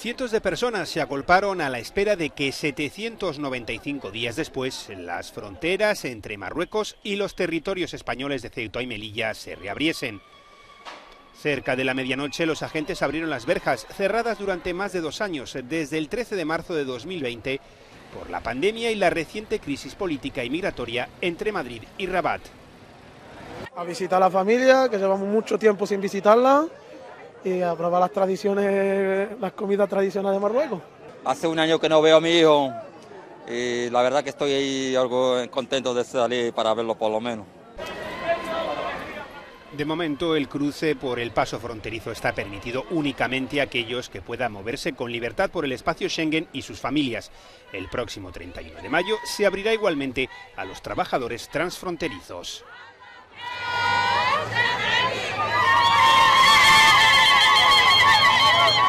Cientos de personas se agolparon a la espera de que 795 días después las fronteras entre Marruecos y los territorios españoles de Ceuta y Melilla se reabriesen. Cerca de la medianoche los agentes abrieron las verjas, cerradas durante más de dos años, desde el 13 de marzo de 2020, por la pandemia y la reciente crisis política y migratoria entre Madrid y Rabat. A visitar a la familia, que llevamos mucho tiempo sin visitarla, y a probar las tradiciones, las comidas tradicionales de Marruecos. Hace un año que no veo a mi hijo y la verdad que estoy ahí algo contento de salir para verlo por lo menos. De momento, el cruce por el paso fronterizo está permitido únicamente a aquellos que puedan moverse con libertad por el espacio Schengen y sus familias. El próximo 31 de mayo se abrirá igualmente a los trabajadores transfronterizos.